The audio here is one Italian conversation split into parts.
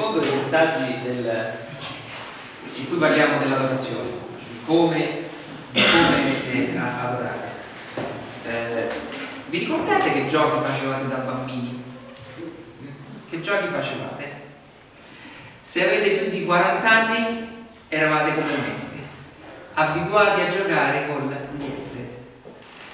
secondo dei messaggi del, in cui parliamo dell'adorazione, di come, di come eh, adorare. Eh, vi ricordate che giochi facevate da bambini? Che giochi facevate? Se avete più di 40 anni eravate come me, abituati a giocare con niente.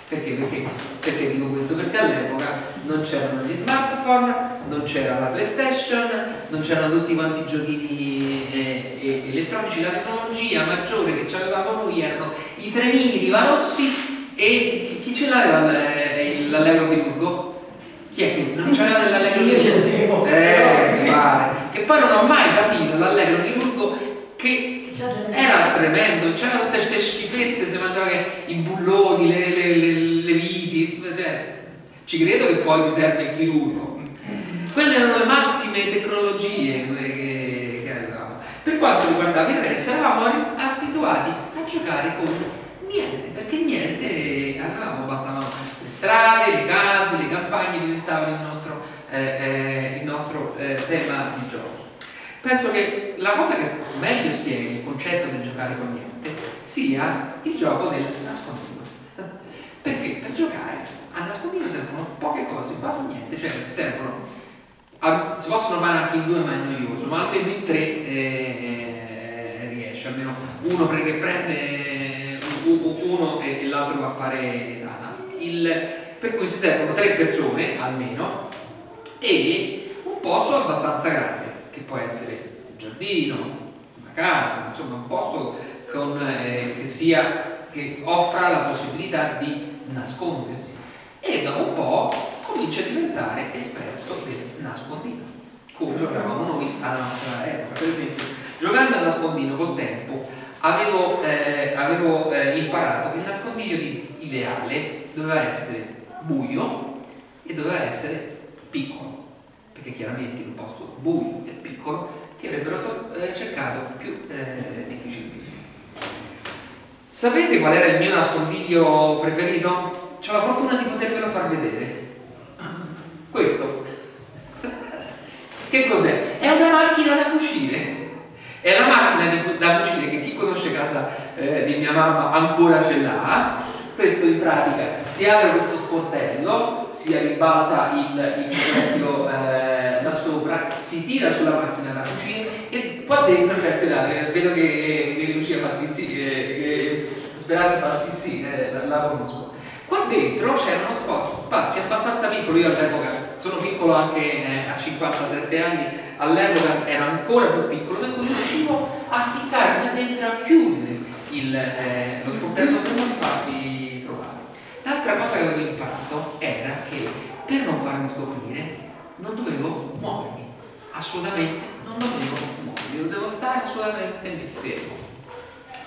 Perché? Perché, perché dico questo? Perché all'epoca non c'erano gli smartphone, non c'era la PlayStation, non c'erano tutti quanti i giochini eh, elettronici, la tecnologia maggiore che avevamo noi erano i trenini di Valossi e chi ce l'aveva eh, l'allegro chirurgo? Chi è che non c'aveva dell'allegro chirurgo? Eh, mi pare. Che poi non ho mai capito l'allegro chirurgo che era tremendo, c'erano tutte queste schifezze, si mangiava i bulloni, le, ci credo che poi ti serve il chirurgo. Quelle erano le massime tecnologie che, che avevamo. Per quanto riguardava il resto, eravamo abituati a giocare con niente, perché niente, avevamo, bastavano le strade, le case, le campagne diventavano il nostro, eh, eh, il nostro eh, tema di gioco. Penso che la cosa che meglio spiega il concetto del giocare con niente sia il gioco del nascondino. Perché per giocare a nascondino servono poche cose, quasi niente, cioè servono, si possono fare anche in due ma è noioso, ma almeno in tre eh, riesce, almeno uno che prende uno e, l'altro va a fare dana. Il, per cui si servono tre persone almeno e un posto abbastanza grande che può essere un giardino, una casa, insomma un posto con, eh, che, sia, che offra la possibilità di nascondersi e dopo un po' comincia a diventare esperto del nascondino come lo eravamo noi alla nostra epoca per esempio giocando a nascondino col tempo avevo, eh, avevo eh, imparato che il nascondiglio ideale doveva essere buio e doveva essere piccolo perché chiaramente in un posto buio e piccolo ti avrebbero eh, cercato più eh, difficilmente. Sapete qual era il mio nascondiglio preferito? Ho la fortuna di potervelo far vedere. Questo. Che cos'è? È una macchina da cucire. È la macchina di, da cucire che chi conosce casa eh, di mia mamma ancora ce l'ha questo in pratica si apre questo sportello, si ribalta il, il eh, là sopra, si tira sulla macchina da cucina e qua dentro c'è il pedale, vedo che, che Lucia fa sì sì, eh, che Speranza fa sì sì, eh, la, la conosco. Dentro c'erano spazi abbastanza piccoli, io all'epoca sono piccolo anche eh, a 57 anni, all'epoca era ancora più piccolo, per cui riuscivo a ficcare dentro a chiudere il, eh, lo sportello per non farmi L'altra cosa che avevo imparato era che per non farmi scoprire non dovevo muovermi, assolutamente non dovevo muovermi, dovevo stare assolutamente fermo.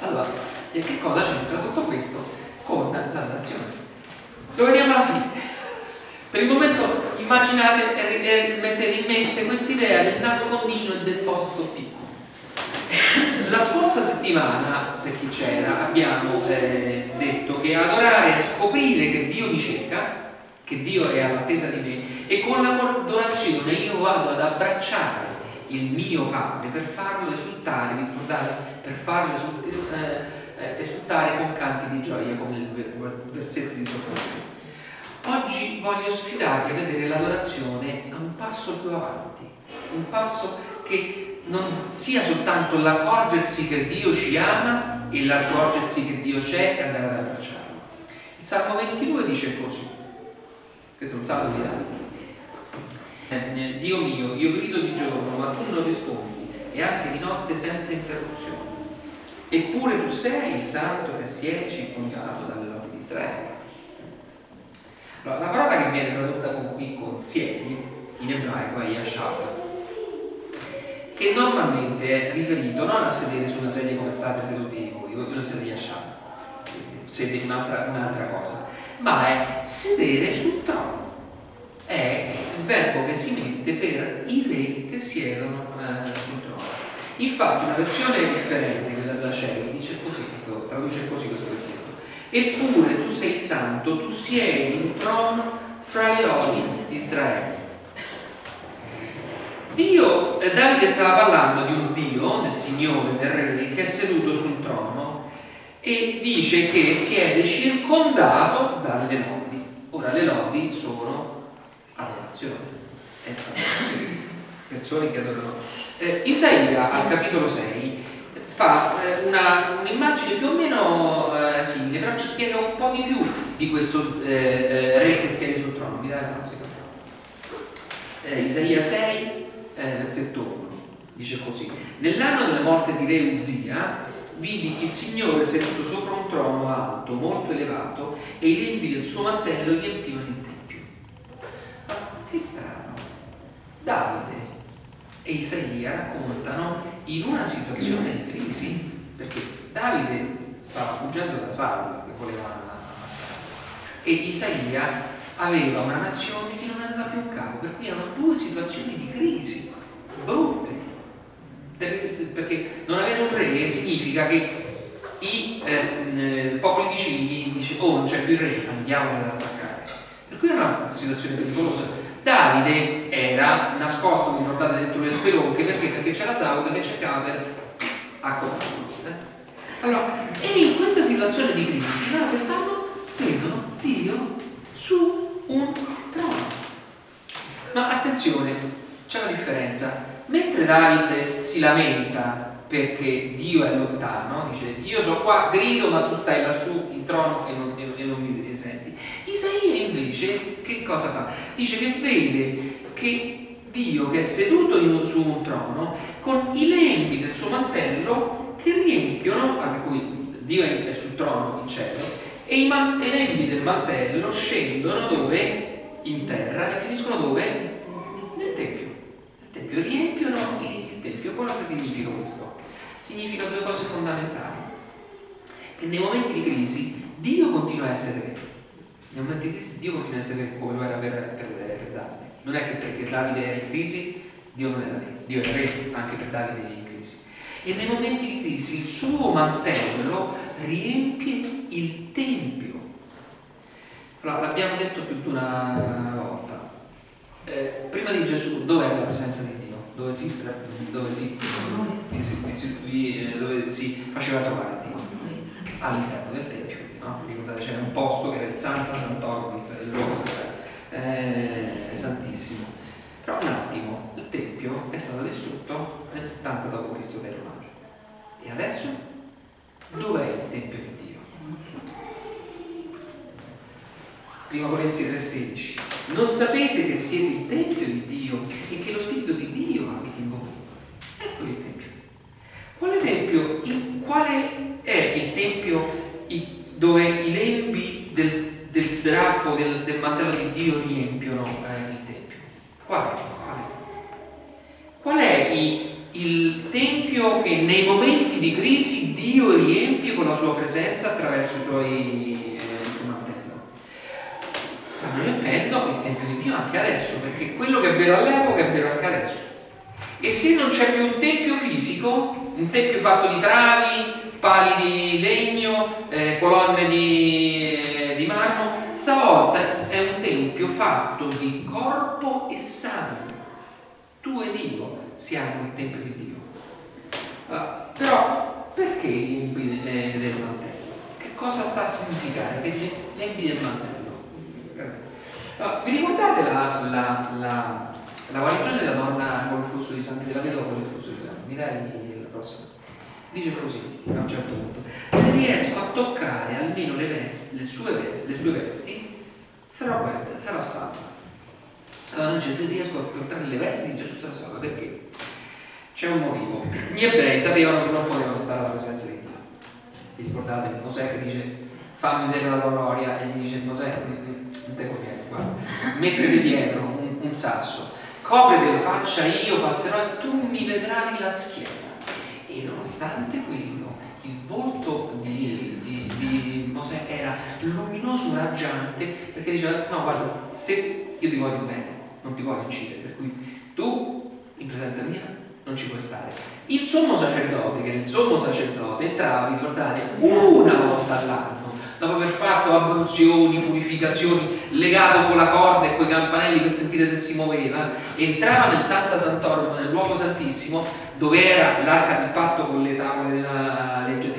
Allora, e che cosa c'entra tutto questo con l'adorazione? Lo vediamo alla fine. Per il momento immaginate e mettete in mente quest'idea del nascondino e del posto piccolo. La scorsa settimana, per chi c'era, abbiamo eh, detto che adorare è scoprire che Dio mi cerca, che Dio è all'attesa di me e con l'adorazione io vado ad abbracciare il mio Padre per farlo esultare, ricordate? Per farlo esultare, eh, esultare con canti di gioia, come il versetto di sopra. Oggi voglio sfidarvi a vedere l'adorazione a un passo più avanti, un passo che non sia soltanto l'accorgersi che Dio ci ama e l'accorgersi che Dio c'è e andare ad abbracciarlo. Il Salmo 22 dice così, questo è un salmo di Davide. Eh, Dio mio, io grido di giorno, ma tu non rispondi, e anche di notte senza interruzione. Eppure tu sei il santo che si è circondato dalle lodi di Israele. Allora, la parola che viene tradotta qui con siedi in ebraico è Yashab, che normalmente è riferito non a sedere su una sedia come state seduti voi, voi lo siete lasciati, sedere un'altra, un'altra cosa, ma è sedere sul trono. È il verbo che si mette per i re che siedono eh, sul trono. Infatti una versione differente, quella della Celi, dice così, questo, traduce così questo versetto. Eppure tu sei il santo, tu siedi in trono fra le lodi di Israele. Dio, eh, Davide stava parlando di un Dio, del Signore, del Re, che è seduto su un trono e dice che siede circondato dalle lodi. Ora le lodi sono adorazione. È adorazione. Persone che adorano. Eh, Isaia al capitolo 6 fa eh, un'immagine più o meno eh, simile, però ci spiega un po' di più di questo eh, eh re che siede sul trono. Mi dai la prossima? Eh, Isaia 6, versetto 1, dice così: Nell'anno della morte di re Uzia, vidi il Signore seduto sopra un trono alto, molto elevato, e i lembi del suo mantello riempivano il tempio. Ma che strano! Davide e Isaia raccontano in una situazione di crisi, perché Davide stava fuggendo da Saul che voleva ammazzarlo e Isaia aveva una nazione che non aveva più un capo, per cui erano due situazioni di crisi brutte, perché non avere un re significa che i eh, popoli vicini dice oh non c'è più il re, andiamo ad attaccare. Per cui era una situazione pericolosa. Davide era nascosto, vi ricordate, dentro le spelonche perché? Perché c'era Saul che cercava per accodarlo. Eh? Allora, e in questa situazione di crisi, loro che fanno? Vedono Dio su un trono. Ma attenzione, c'è una differenza. Mentre Davide si lamenta perché Dio è lontano, dice io sono qua, grido ma tu stai lassù in trono e non. Isaia invece che cosa fa? Dice che vede che Dio che è seduto in, un trono con i lembi del suo mantello che riempiono, a cui Dio è sul trono in cielo, e i lembi del mantello scendono dove? In terra e finiscono dove? Nel Tempio. Nel Tempio riempiono il Tempio. Cosa significa questo? Significa due cose fondamentali. Che nei momenti di crisi Dio continua a essere momenti di crisi Dio continua a essere re come lo era per, per, per Davide. Non è che perché Davide era in crisi Dio non era re. Dio era re anche per Davide in crisi. E nei momenti di crisi il suo mantello riempie il Tempio. Allora, l'abbiamo detto più di una volta. Eh, prima di Gesù, dove era la presenza di Dio? Dove si, dove si, dove si faceva trovare Dio? All'interno del Tempio. No? C'era un posto che era il Santa Sant'Oro, il luogo eh, Santissimo. Però un attimo, il Tempio è stato distrutto nel 70 d.C. dai Romani. E adesso? Dov'è il Tempio di Dio? Prima Corinzi 3,16 Non sapete che siete il Tempio di Dio e che lo Spirito di Dio abiti in voi? Ecco il Tempio. Quale Tempio? Il, quale dove i lembi del, del drappo, del, del, mantello di Dio riempiono eh, il Tempio? Qual è? Qual è, il, il Tempio che nei momenti di crisi Dio riempie con la sua presenza attraverso i suoi stanno riempendo il Tempio di Dio anche adesso, perché quello che è vero all'epoca è vero anche adesso. E se non c'è più un tempio fisico, un tempio fatto di travi, pali di legno, eh, colonne di, eh, di marmo, stavolta è un tempio fatto di corpo e sangue. Tu ed io siamo il tempio di Dio. Uh, però perché gli embi eh, del mantello? Che cosa sta a significare? Che gli embi del mantello? Uh, vi ricordate la, la, la la guarigione della donna con il flusso di sangue, della vedova con il flusso di sangue, mi dai la prossima? Dice così a un certo punto: se riesco a toccare almeno le, vesti, le, sue, le sue vesti, sarò, sarò salva. Allora dice: se riesco a toccare le vesti di Gesù sarò salva perché? C'è un motivo. Gli ebrei sapevano che non potevano stare alla presenza di Dio. Vi ricordate Mosè che dice fammi vedere la tua gloria e gli dice Mosè mm, mm, non te conviene, guarda, mettete dietro un, un sasso coprete la faccia, io passerò e tu mi vedrai la schiena. E nonostante quello, volto di, di, di Mosè era luminoso, raggiante, perché diceva, no guarda, se io ti voglio bene, non ti voglio uccidere, per cui tu in presenza mia non ci puoi stare. Il sommo sacerdote, che era il sommo sacerdote, entrava, ricordate, una volta all'anno dopo aver fatto abluzioni, purificazioni, legato con la corda e con i campanelli per sentire se si muoveva, entrava nel Santa Santorum, nel luogo santissimo, dove era l'arca del patto con le tavole della legge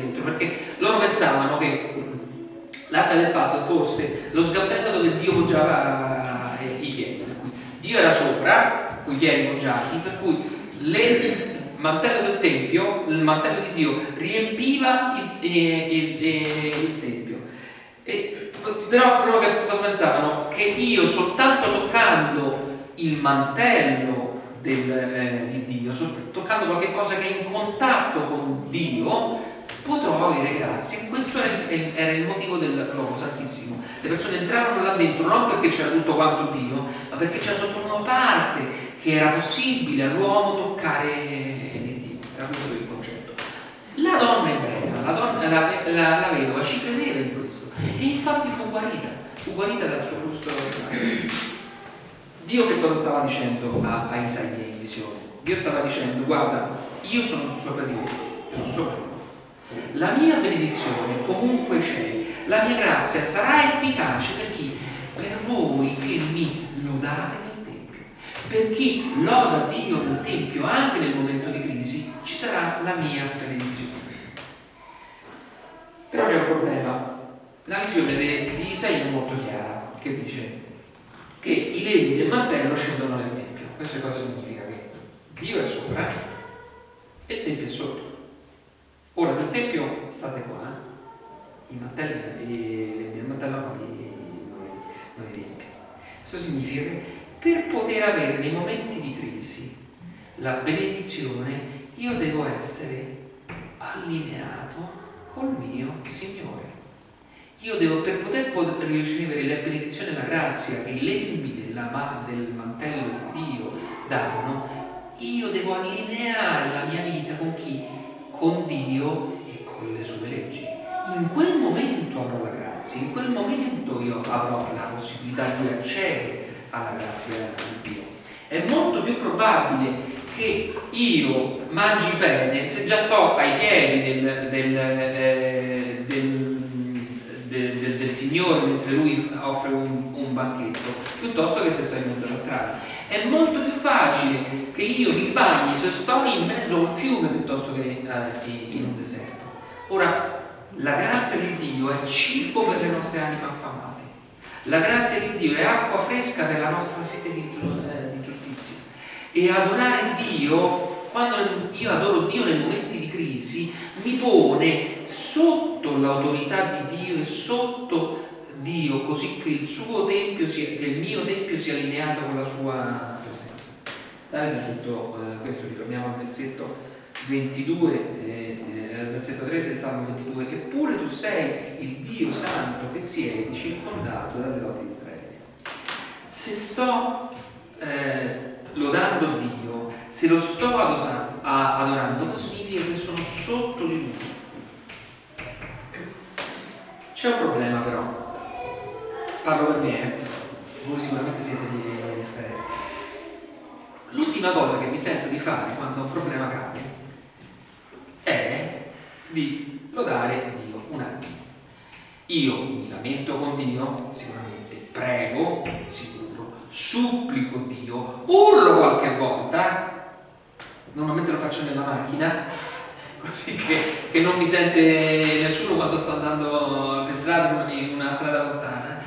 loro pensavano che l'arca del patto fosse lo sgabello dove Dio poggiava eh, i piedi. Dio era sopra, con i piedi poggiati, per cui le mantello del Tempio, il mantello di Dio, riempiva il, il, il, il Tempio. E, però loro che cosa pensavano? Che io soltanto toccando il mantello del, eh, di Dio, toccando qualche cosa che è in contatto con Dio, potrò avere grazia. Questo era il motivo del luogo santissimo. Le persone entravano là dentro non perché c'era tutto quanto Dio, ma perché c'era sotto una parte che era possibile all'uomo toccare era questo il concetto. La donna ebrea, la, donna, la, la, la vedova ci credeva in questo e infatti fu guarita, fu guarita dal suo frusto Dio che cosa stava dicendo a, a Isaia in visione? Dio stava dicendo, guarda, io sono sopra di voi, io sono sopra di voi. La mia benedizione comunque c'è, la mia grazia sarà efficace per chi? Per voi che mi lodate per chi loda Dio nel Tempio anche nel momento di crisi, ci sarà la mia benedizione. Però c'è un problema. La visione di Isaia è molto chiara, che dice che i levi del mantello scendono nel Tempio. Questo cosa significa? Che Dio è sopra e il Tempio è sotto. Ora, se il Tempio state qua, i mantelli, il mantello non li, non li, non li riempie. Questo significa che per poter avere nei momenti di crisi la benedizione, io devo essere allineato col mio Signore. Io devo, per poter, poter ricevere la benedizione e la grazia che i lembi della, del mantello di Dio danno, io devo allineare la mia vita con chi? Con Dio e con le sue leggi. In quel momento avrò la grazia, in quel momento io avrò la possibilità di accedere alla grazia di Dio. È molto più probabile che io mangi bene se già sto ai piedi del, del, eh, del, del Signore mentre Lui offre un, un, banchetto, piuttosto che se sto in mezzo alla strada. È molto più facile che io mi bagni se sto in mezzo a un fiume piuttosto che eh, in un deserto. Ora, la grazia di Dio è cibo per le nostre anime affamate la grazia di Dio è acqua fresca per la nostra sete di, eh, di giustizia. E adorare Dio, quando io adoro Dio nei momenti crisi, mi pone sotto l'autorità di Dio e sotto Dio, così che il sia, che il mio tempio sia allineato con la sua presenza. Davide ha detto eh, questo, ritorniamo al versetto 22, eh, eh, versetto 3 del Salmo 22, eppure tu sei il Dio santo che siedi circondato dalle lodi di Israele. Se sto eh, lodando Dio, se lo sto adorando, questo significa che sono sotto di Lui. C'è un problema però, parlo per me, eh. voi sicuramente siete differenti. L'ultima cosa che mi sento di fare quando ho un problema grave è di lodare Dio un attimo. Io mi lamento con Dio, sicuramente prego, sicuro, supplico Dio, urlo qualche volta, normalmente lo faccio nella macchina, così che, che non mi sente nessuno quando sto andando per strada in una strada lontana,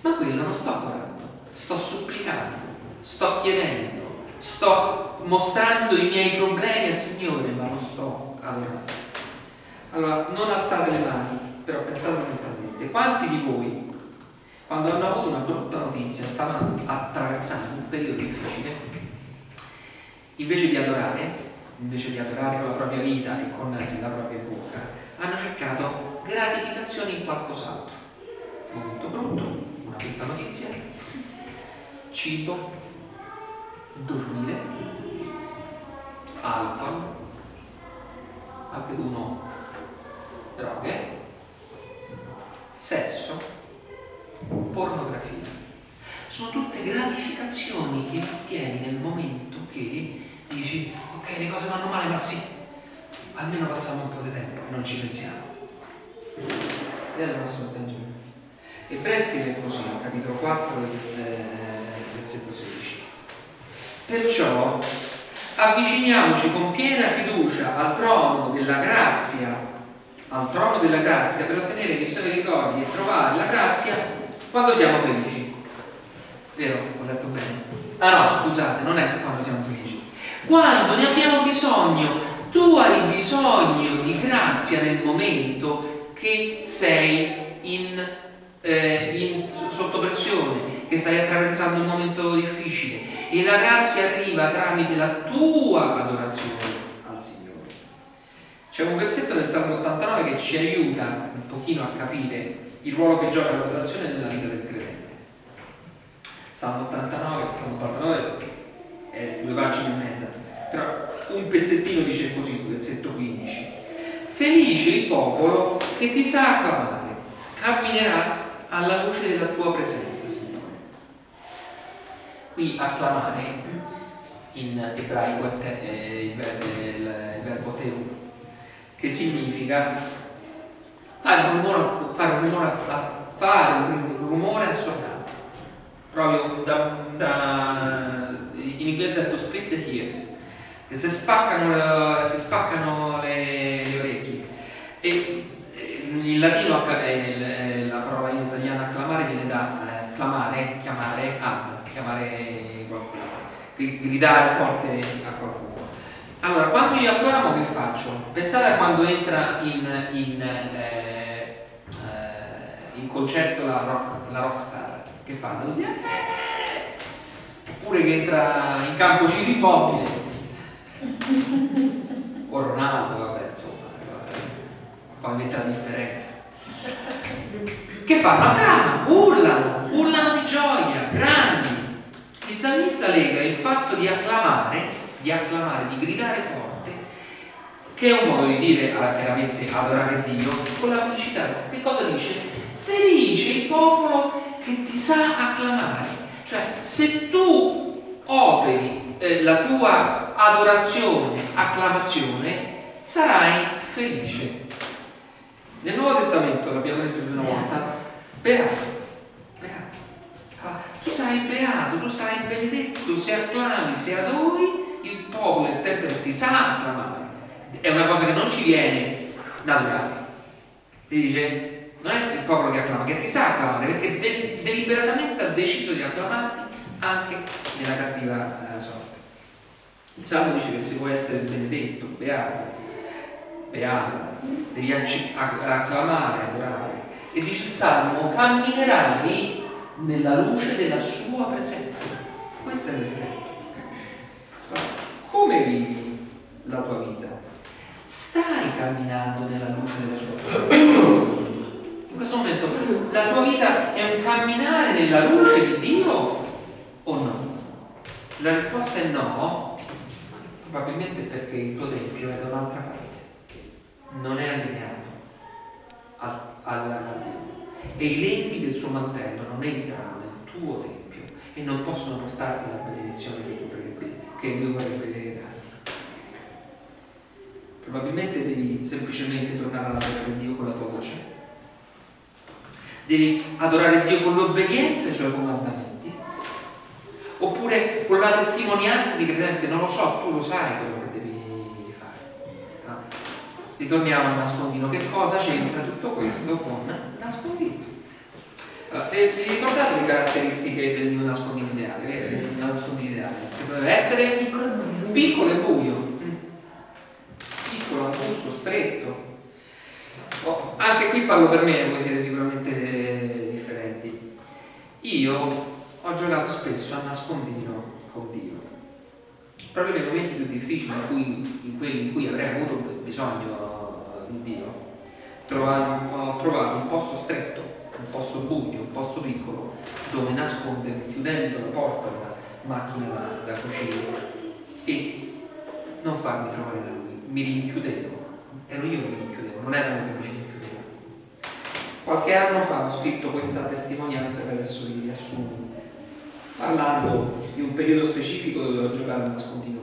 ma quello non sto adorando, sto supplicando, sto chiedendo, sto mostrando i miei problemi al Signore, ma non sto adorare. Allora, non alzate le mani, però pensate mentalmente. Quanti di voi, quando hanno avuto una brutta notizia, stavano attraversando un periodo difficile, invece di adorare, invece di adorare con la propria vita e con la propria bocca, hanno cercato gratificazione in qualcos'altro. Momento brutto, una brutta notizia, cibo, dormire, alcol, anche uno droghe, sesso, pornografia. Sono tutte gratificazioni che ottieni nel momento che dici ok le cose vanno male ma sì, almeno passiamo un po' di tempo e non ci pensiamo. della nostra ottangibilità. Ebrei scrive così, capitolo 4, eh, versetto 16. Perciò avviciniamoci con piena fiducia al trono della grazia, al trono della grazia per ottenere misericordia e trovare la grazia quando siamo felici. Vero? Ho letto bene. Ah no, scusate, non è quando siamo felici. Quando ne abbiamo bisogno, tu hai bisogno di grazia nel momento che sei in eh, in, sotto pressione, che stai attraversando un momento difficile e la grazia arriva tramite la tua adorazione al Signore. C'è un versetto del Salmo 89 che ci aiuta un pochino a capire il ruolo che gioca l'adorazione nella vita del credente. Salmo 89, Salmo 89 è due pagine e mezza, però un pezzettino dice così, versetto 15. Felice il popolo che ti sa acclamare, camminerà alla luce della tua presenza, Signore. Qui acclamare in ebraico è è il, verbo, il, teru, che significa fare un rumore, fare un rumore, fare un rumore assordante. Proprio da, da, in inglese to split the ears, che si spaccano, ti spaccano le, le orecchie. E in latino la parola in italiano acclamare viene da eh, clamare, chiamare ad, chiamare qualcuno, gridare forte a qualcuno. Allora, quando io acclamo che faccio? Pensate a quando entra in, in, eh, eh, in concerto la, rock, la rockstar, che fanno? Oppure che entra in campo Ciro Immobile, o Ronaldo, vabbè, insomma, poi mette la differenza che fanno? Acclamano, urlano, urlano di gioia, grandi. Il salmista lega il fatto di acclamare, di acclamare, di gridare forte, che è un modo di dire ah, chiaramente adorare Dio, con la felicità. Che cosa dice? Felice il popolo che ti sa acclamare. Cioè, se tu operi eh, la tua adorazione, acclamazione, sarai felice. Nel Nuovo Testamento, l'abbiamo detto più una volta, beato, beato. Ah, tu sarai beato, tu sarai benedetto, se acclami, se adori, il popolo interprete ti sa acclamare. È una cosa che non ci viene naturale. Si dice, non è il popolo che acclama, che ti sa acclamare, perché de- deliberatamente ha deciso di acclamarti anche nella cattiva eh, sorte. Il Salmo dice che se vuoi essere benedetto, beato, beato, devi acclamare, adorare. E dice il Salmo, camminerai nella luce della sua presenza. Questo è l'effetto. Come vivi la tua vita? Stai camminando nella luce della sua presenza. Momento la tua vita è un camminare nella luce di Dio o no? Se la risposta è no, probabilmente perché il tuo tempio è da un'altra parte non è allineato al, al, a Dio e i lembi del suo mantello non entrano nel tuo tempio e non possono portarti la benedizione che, vorrebbe, che lui vorrebbe darti. Probabilmente devi semplicemente tornare ad adorare Dio con la tua voce. Devi adorare Dio con l'obbedienza ai suoi comandamenti. Oppure con la testimonianza di credente, non lo so, tu lo sai quello che ritorniamo al nascondino. Che cosa c'entra tutto questo con nascondino? Allora, eh, vi ricordate le caratteristiche del mio nascondino ideale? Il nascondino ideale deve essere piccolo e buio, piccolo, angusto, stretto. Oh, anche qui parlo per me, voi siete sicuramente. Io ho giocato spesso a nascondino con Dio, proprio nei momenti più difficili, in, cui, in quelli in cui avrei avuto bisogno di Dio, trovavo, ho trovato un posto stretto, un posto buio, un posto piccolo, dove nascondermi chiudendo la porta della macchina da, da cucina e non farmi trovare da lui. Mi rinchiudevo, ero io che mi rinchiudevo, non erano che mi rinchiudevano. Qualche anno fa ho scritto questa testimonianza che adesso vi riassumo, parlando di un periodo specifico dove ho giocato a nascondino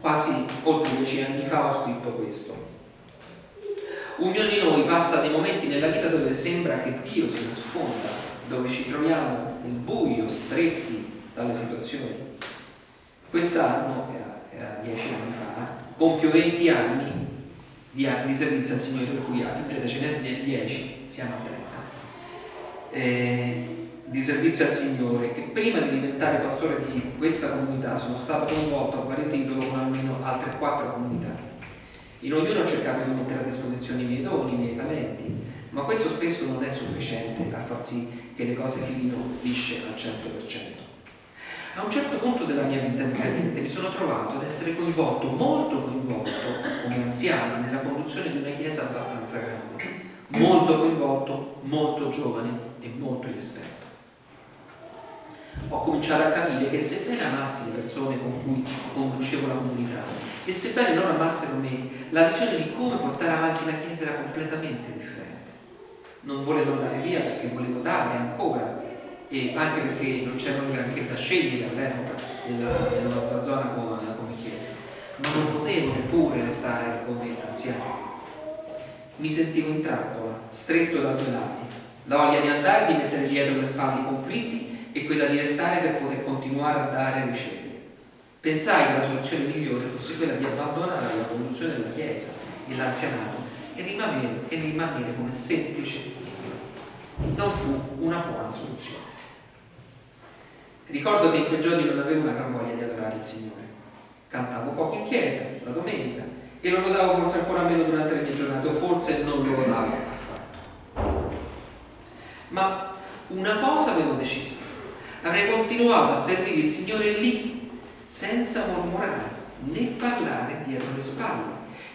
quasi oltre dieci anni fa ho scritto questo. Ognuno di noi passa dei momenti nella vita dove sembra che Dio si nasconda, dove ci troviamo nel buio, stretti dalle situazioni. Quest'anno, era, era dieci anni fa, compio 20 anni di, di servizio al Signore, per cui aggiungetecene 10, siamo a 30. Eh, di servizio al Signore e prima di diventare pastore di questa comunità sono stato coinvolto a vario titolo con almeno altre quattro comunità. In ognuno ho cercato di mettere a disposizione i miei doni, i miei talenti, ma questo spesso non è sufficiente a far sì che le cose filino lisce al 100%. A un certo punto della mia vita di credente mi sono trovato ad essere coinvolto, molto coinvolto, come anziano, nella conduzione di una chiesa abbastanza grande. Molto coinvolto, molto giovane e molto inesperto ho cominciato a capire che sebbene amassi le persone con cui conducevo la comunità e sebbene non amassero me, la visione di come portare avanti la Chiesa era completamente differente. Non volevo andare via perché volevo dare ancora e anche perché non c'era un granché da scegliere all'epoca nella, nella, nostra zona come, come Chiesa, ma non potevo neppure restare come anziano. Mi sentivo in trappola, stretto da due lati, la voglia di andare e di mettere dietro le spalle i conflitti e quella di restare per poter continuare a dare e ricevere. Pensai che la soluzione migliore fosse quella di abbandonare la conduzione della Chiesa e l'anzianato e rimanere, e rimanere come semplice. Non fu una buona soluzione. Ricordo che in quei giorni non avevo una gran voglia di adorare il Signore. Cantavo poco in chiesa, la domenica, e lo lodavo forse ancora meno durante le mie giornate, o forse non lo lodavo affatto. Ma una cosa avevo deciso avrei continuato a servire il Signore lì senza mormorare né parlare dietro le spalle,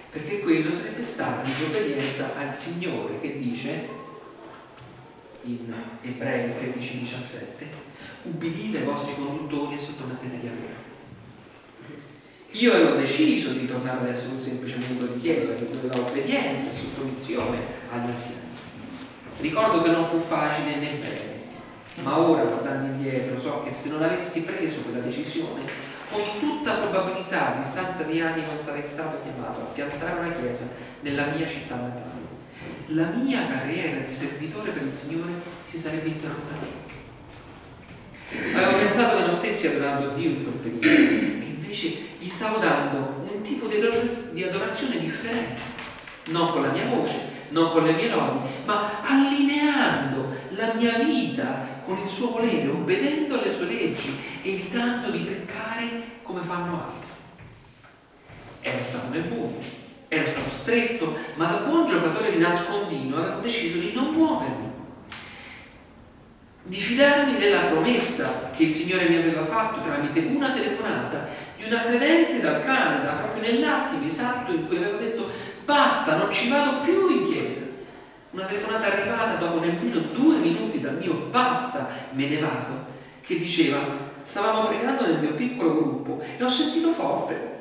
perché quello sarebbe stata disobbedienza al Signore che dice in Ebrei 13-17 ubbidite ai vostri conduttori e sottomettetevi a loro. Io avevo deciso di tornare ad essere un semplice membro di chiesa che doveva obbedienza e sottomissione agli anziani. Ricordo che non fu facile né breve ma ora guardando indietro so che se non avessi preso quella decisione, con tutta probabilità a distanza di anni non sarei stato chiamato a piantare una chiesa nella mia città natale. La mia carriera di servitore per il Signore si sarebbe interrotta lì. Avevo pensato che non stessi adorando Dio in quel periodo. E invece gli stavo dando un tipo di adorazione differente, non con la mia voce, non con le mie lodi, ma allineando la mia vita con il suo volere, obbedendo alle sue leggi, evitando di peccare come fanno altri. Ero stato nel buio, ero stato stretto, ma da buon giocatore di nascondino avevo deciso di non muovermi, di fidarmi della promessa che il Signore mi aveva fatto tramite una telefonata di una credente dal Canada, proprio nell'attimo esatto in cui avevo detto basta, non ci vado più in chiesa. Una telefonata arrivata dopo nemmeno due minuti dal mio basta, me ne vado, che diceva, stavamo pregando nel mio piccolo gruppo e ho sentito forte.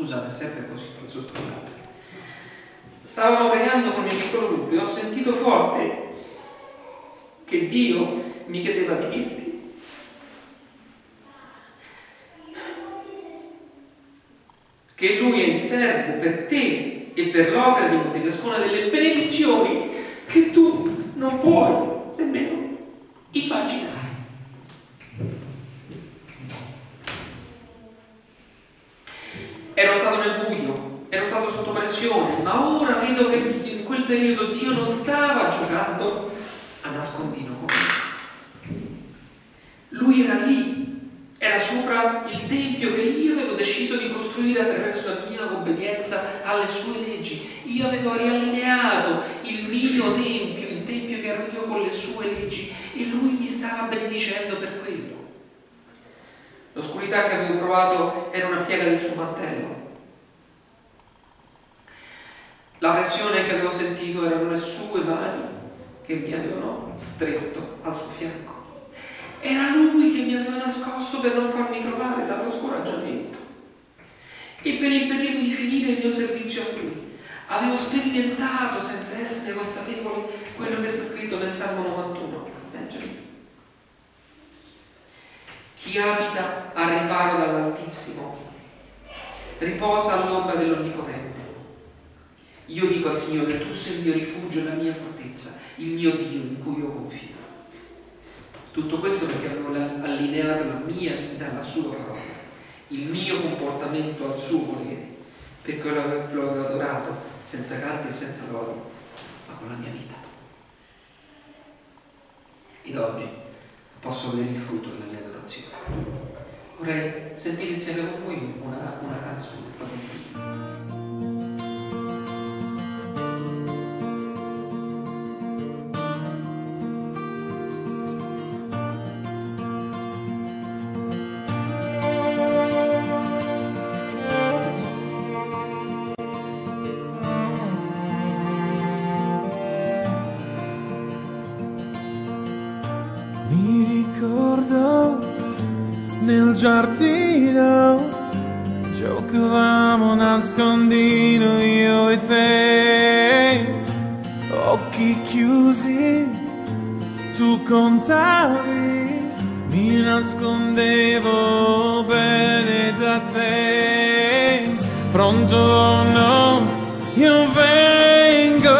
Scusate, è sempre così, sono studiato. Stavamo pregando con il piccolo gruppo e ho sentito forte che Dio mi chiedeva di dirti che Lui è in serbo per te e per l'opera di moltiplicazione delle benedizioni che tu non puoi nemmeno immaginare. Ero stato nel buio, ero stato sotto pressione, ma ora vedo che in quel periodo Dio non stava giocando a nascondino con me. Lui era lì era sopra il tempio che io avevo deciso di costruire attraverso la mia obbedienza alle sue leggi. Io avevo riallineato il mio tempio, il tempio che ero io con le sue leggi e lui mi stava benedicendo per quello. L'oscurità che avevo provato era una piega del suo mantello. La pressione che avevo sentito erano le sue mani che mi avevano stretto al suo fianco. Era lui che mi aveva nascosto per non farmi trovare dallo scoraggiamento e per impedirmi di finire il mio servizio a lui. Avevo sperimentato senza essere consapevole quello che sta scritto nel Salmo 91. Benjamin. Chi abita al riparo dall'Altissimo riposa all'ombra dell'Onnipotente. Io dico al Signore, tu sei il mio rifugio, la mia fortezza, il mio Dio in cui io confido. Tutto questo perché avevo allineato la mia vita alla sua parola, il mio comportamento al suo volere, perché lo avevo adorato senza canti e senza lodi, ma con la mia vita. Ed oggi posso vedere il frutto della. Vorrei sentire insieme con voi una, una canzone. Giardino giocavamo nascondino io e te. Occhi chiusi tu contavi mi nascondevo bene da te. Pronto o no io vengo.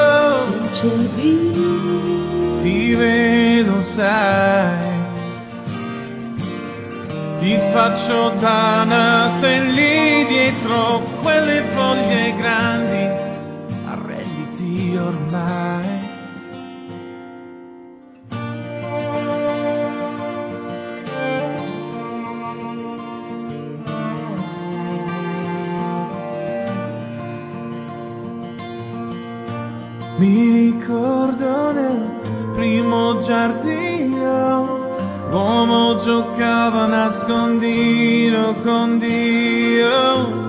Ti vedo sai faccio tana se lì dietro quelle giocava nascondino con Dio,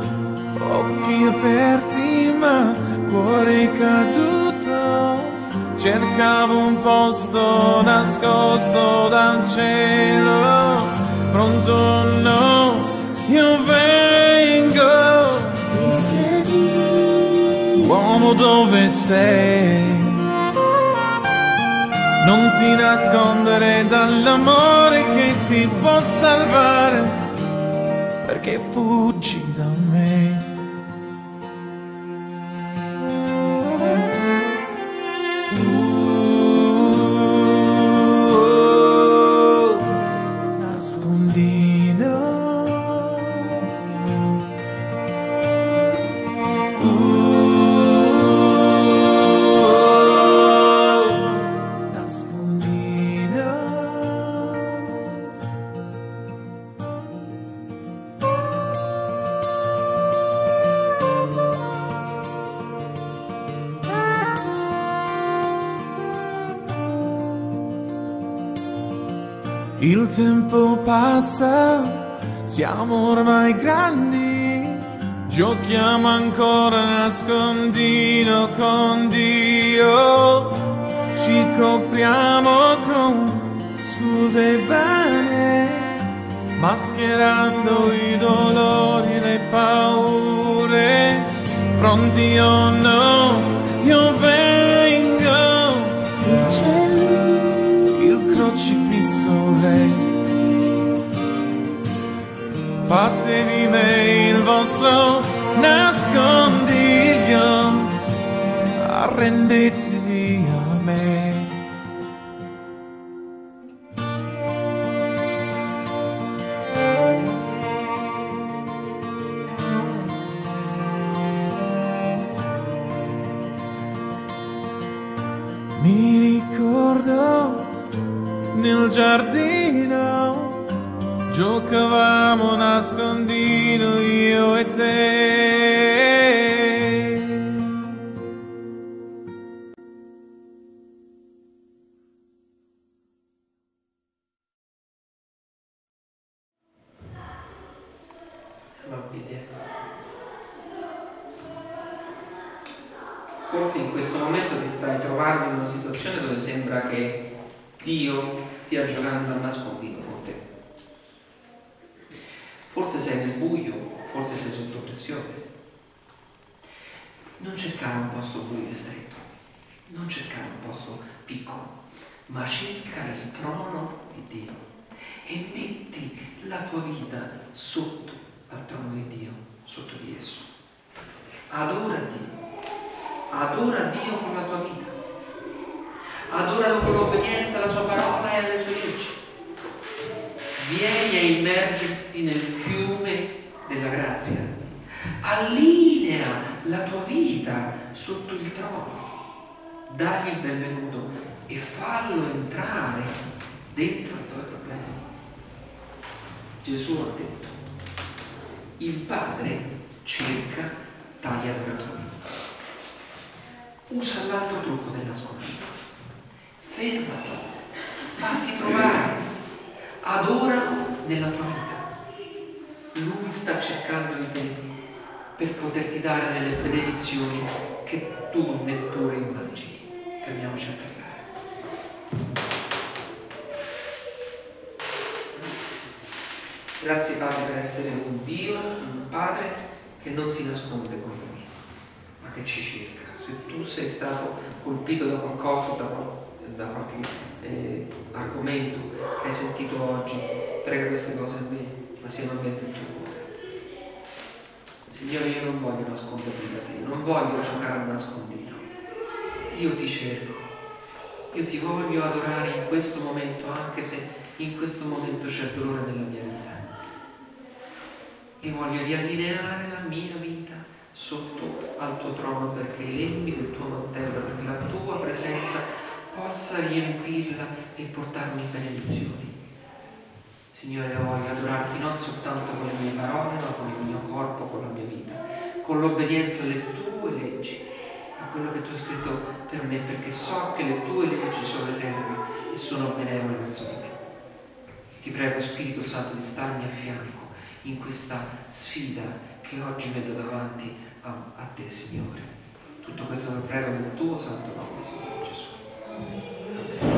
occhi aperti ma cuore caduto. Cercavo un posto nascosto dal cielo, pronto no, io vengo. Uomo dove sei? Non ti nascondere dall'amore che ti può salvare, perché fuggi siamo ormai grandi, giochiamo ancora nascondino con Dio, ci copriamo con scuse vane, mascherando i dolori e le paure, pronti o no, io vengo. Parti di me il vostro nascondiglio. Arrenditi. Te. Forse in questo momento ti stai trovando in una situazione dove sembra che Dio stia giocando a nascondino con te. Forse sei nel buio, forse sei pressione. Non cercare un posto buio e stretto, non cercare un posto piccolo, ma cerca il trono di Dio. e metti la tua vita sotto al trono di Dio, sotto di esso. Adora Dio, adora Dio con la tua vita, adoralo con l'obbedienza alla sua parola e alle sue leggi. Vieni a immergerti nel fiume della grazia, allinea la tua vita sotto il trono, dagli il benvenuto e fallo entrare dentro i tuoi problemi. Gesù ha detto, il Padre cerca tali adoratori. Usa l'altro trucco del nascondino. Fermati, fatti trovare, adoralo nella tua vita. Lui sta cercando di te per poterti dare delle benedizioni che tu neppure immagini. Fermiamoci a pregare. Grazie Padre per essere un Dio, un Padre che non si nasconde con noi, ma che ci cerca. Se tu sei stato colpito da qualcosa, da, da qualche eh, argomento che hai sentito oggi, prega queste cose a me, ma siano a me nel tuo. Signore, io non voglio nascondermi da te, non voglio giocare a nascondino. Io ti cerco, io ti voglio adorare in questo momento, anche se in questo momento c'è dolore nella mia vita e voglio riallineare la mia vita sotto al tuo trono perché i lembi del tuo mantello, perché la tua presenza possa riempirla e portarmi benedizioni. Signore, voglio adorarti non soltanto con le mie parole, ma con il mio corpo, con la mia vita, con l'obbedienza alle tue leggi, a quello che tu hai scritto per me, perché so che le tue leggi sono eterne e sono benevole verso di me. Ti prego, Spirito Santo, di starmi a fianco in questa sfida che oggi metto davanti a, a te, Signore. Tutto questo lo prego nel tuo santo nome, Signore Gesù.